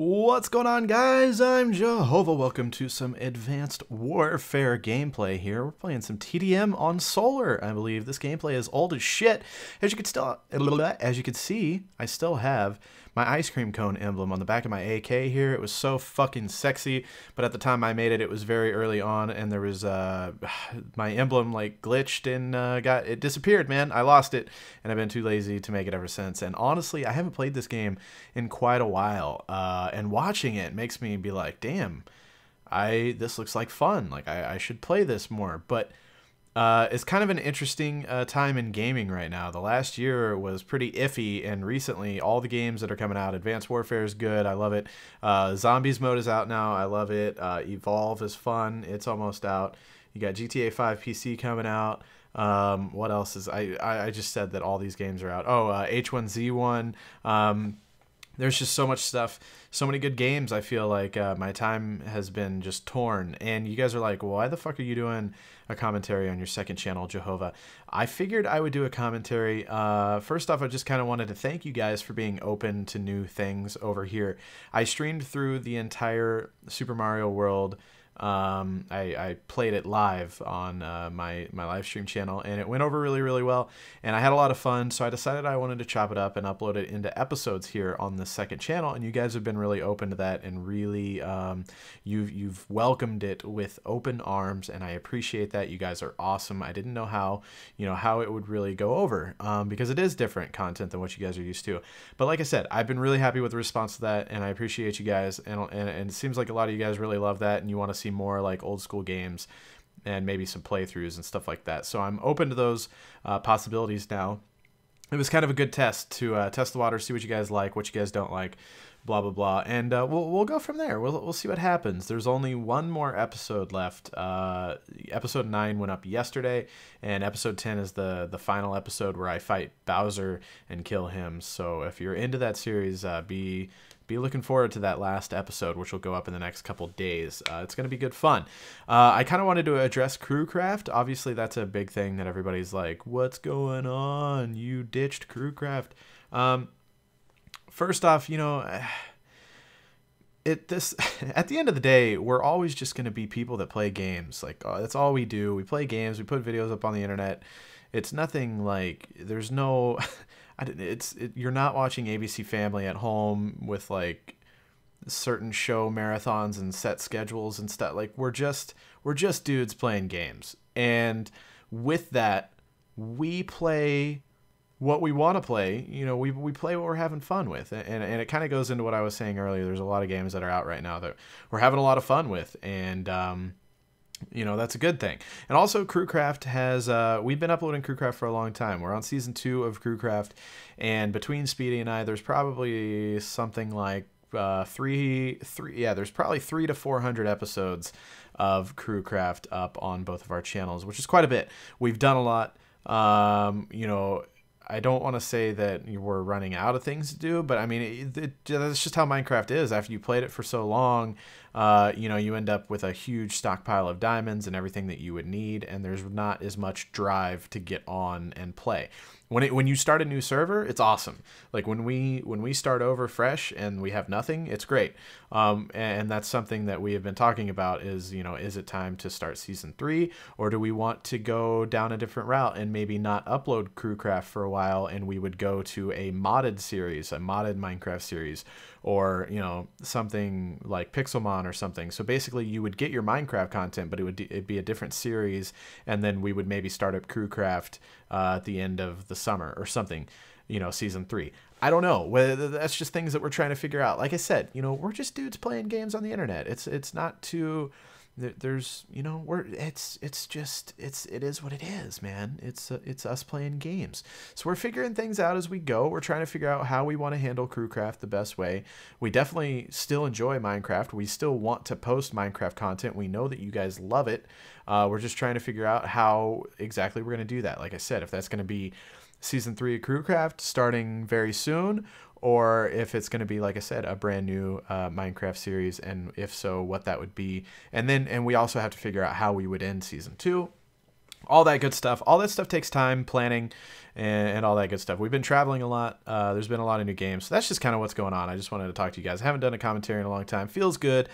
What's going on, guys? I'm Jahova. Welcome to some Advanced Warfare gameplay here. We're playing some TDM on Solar, I believe. This gameplay is old as shit. As you can still, as you can see, I still have my ice cream cone emblem on the back of my AK here. It was so fucking sexy, but at the time I made it, it was very early on, and there was uh, my emblem like glitched and uh, got it disappeared. Man, I lost it, and I've been too lazy to make it ever since. And honestly, I haven't played this game in quite a while, uh, and watching it makes me be like, damn, I this looks like fun. Like I, I should play this more, but uh, it's kind of an interesting uh, time in gaming right now. The last year was pretty iffy, and recently, all the games that are coming out, Advanced Warfare is good. I love it. Uh, Zombies mode is out now. I love it. Uh, Evolve is fun. It's almost out. You got GTA 5 PC coming out. Um, what else is I, I? Just said that all these games are out. Oh, H1Z1. Uh, um, there's just so much stuff, so many good games. I feel like uh, my time has been just torn. And you guys are like, why the fuck are you doing a commentary on your second channel, Jahova? I figured I would do a commentary. Uh, first off, I just kind of wanted to thank you guys for being open to new things over here. I streamed through the entire Super Mario World um, I, I, played it live on uh, my my live stream channel, and it went over really really well, and I had a lot of fun. So I decided I wanted to chop it up and upload it into episodes here on the second channel, and you guys have been really open to that, and really um, you've you've welcomed it with open arms, and I appreciate that. You guys are awesome. I didn't know how you know how it would really go over um, because it is different content than what you guys are used to. But like I said, I've been really happy with the response to that, and I appreciate you guys, and and, and it seems like a lot of you guys really love that, and you want to see see more like old school games and maybe some playthroughs and stuff like that. So I'm open to those uh, possibilities now. It was kind of a good test to uh, test the water, see what you guys like, what you guys don't like, blah blah blah, and uh, we'll we'll go from there. We'll we'll see what happens. There's only one more episode left. Uh, episode nine went up yesterday, and episode ten is the the final episode where I fight Bowser and kill him. So if you're into that series, uh, be be looking forward to that last episode, which will go up in the next couple days. Uh, it's going to be good fun. Uh, I kind of wanted to address crewcraft. Obviously, that's a big thing that everybody's like, "What's going on? You ditched crewcraft." Um, first off, you know. It this at the end of the day, we're always just going to be people that play games. Like uh, that's all we do. We play games. We put videos up on the internet. It's nothing like there's no it's it, you're not watching ABC Family at home with like certain show marathons and set schedules and stuff. Like we're just we're just dudes playing games, and with that, we play what we want to play. You know, we we play what we're having fun with, and and it kind of goes into what I was saying earlier. There's a lot of games that are out right now that we're having a lot of fun with, and um, you know that's a good thing and also crewcraft has uh, we've been uploading crewcraft for a long time we're on season two of crewcraft and between speedy and i there's probably something like uh, three three yeah there's probably three to four hundred episodes of crewcraft up on both of our channels which is quite a bit we've done a lot um, you know I don't want to say that we're running out of things to do, but I mean, it, it, that's just how Minecraft is. After you played it for so long, uh, you know, you end up with a huge stockpile of diamonds and everything that you would need, and there's not as much drive to get on and play. When it when you start a new server it's awesome. Like when we when we start over fresh and we have nothing it's great. Um, and that's something that we have been talking about is you know is it time to start season three or do we want to go down a different route and maybe not upload crewcraft for a while and we would go to a modded series a modded minecraft series or you know something like pixelmon or something so basically you would get your minecraft content but it would it'd be a different series and then we would maybe start up crewcraft uh, at the end of the summer or something, you know, season three. I don't know. Whether that's just things that we're trying to figure out. Like I said, you know, we're just dudes playing games on the internet. It's it's not too there's you know we're it's it's just it's it is what it is man. It's uh, it's us playing games. So we're figuring things out as we go. We're trying to figure out how we want to handle crewcraft the best way. We definitely still enjoy minecraft. We still want to post minecraft content. We know that you guys love it. Uh, we're just trying to figure out how exactly we're going to do that. Like I said, if that's going to be season three of Crewcraft starting very soon, or if it's going to be, like I said, a brand new uh, Minecraft series, and if so, what that would be. And then, and we also have to figure out how we would end season two. all that good stuff. All that stuff takes time, planning, and, and all that good stuff. We've been traveling a lot. Uh, there's been a lot of new games. So that's just kind of what's going on. I just wanted to talk to you guys. I haven't done a commentary in a long time. Feels good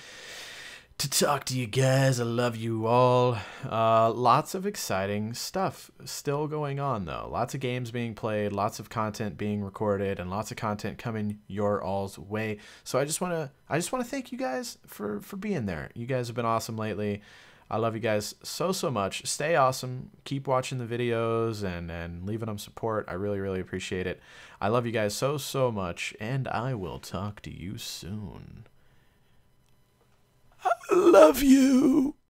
to talk to you guys. I love you all. Uh, lots of exciting stuff still going on though. Lots of games being played, lots of content being recorded, and lots of content coming your all's way. So I just want to I just want to thank you guys for for being there. You guys have been awesome lately. I love you guys so so much. Stay awesome. Keep watching the videos and and leaving them support. I really really appreciate it. I love you guys so so much, and I will talk to you soon. I love you.